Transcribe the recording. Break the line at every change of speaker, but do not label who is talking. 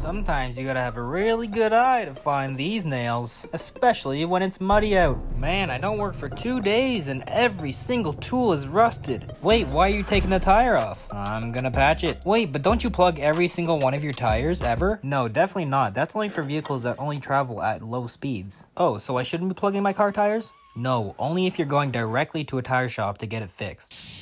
Sometimes you gotta have a really good eye to find these nails, especially when it's muddy out. Man, I don't work for two days and every single tool is rusted. Wait, why are you taking the tire off? I'm gonna patch it. Wait, but don't you plug every single one of your tires ever? No, definitely not. That's only for vehicles that only travel at low speeds. Oh, so I shouldn't be plugging my car tires? No, only if you're going directly to a tire shop to get it fixed.